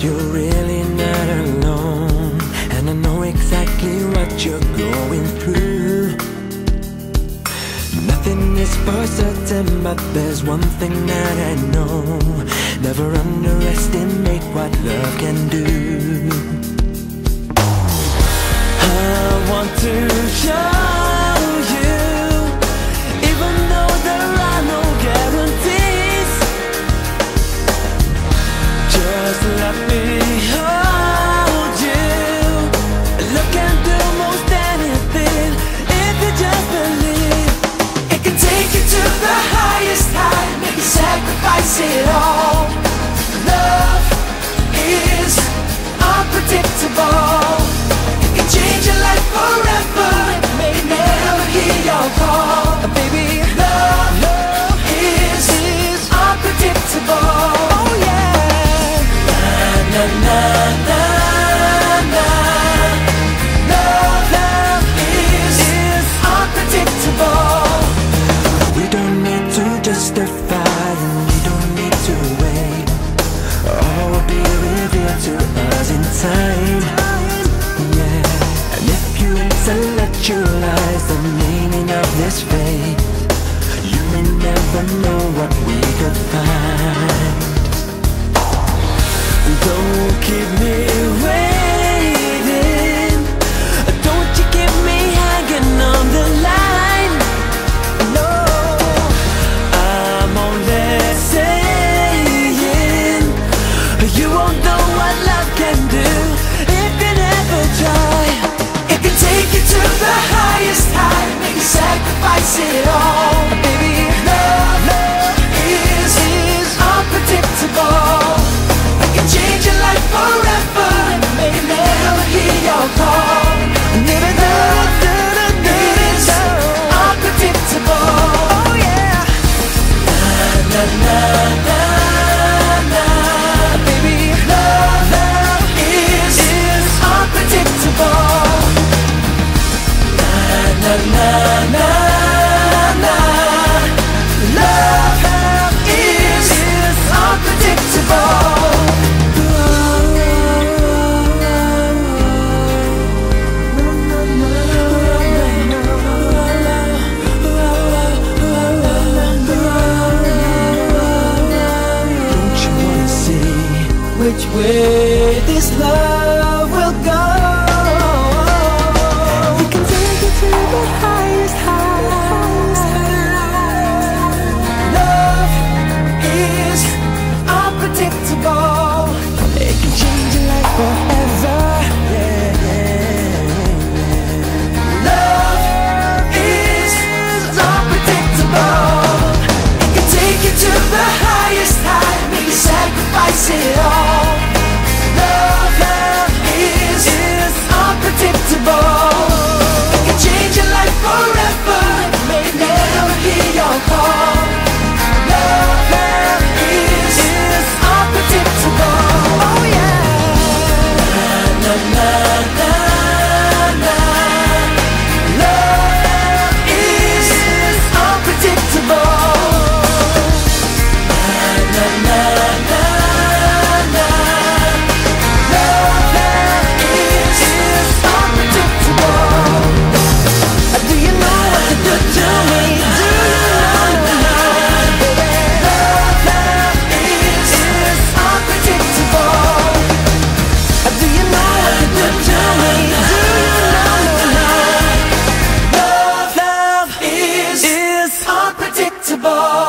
You're really not alone And I know exactly what you're going through. Nothing is for certain But there's one thing that I know. Never underestimate what love can do. time. Yeah. And if you intellectualize the meaning of this fate, you may never know what we could find. Don't keep me. this love will go. Oh.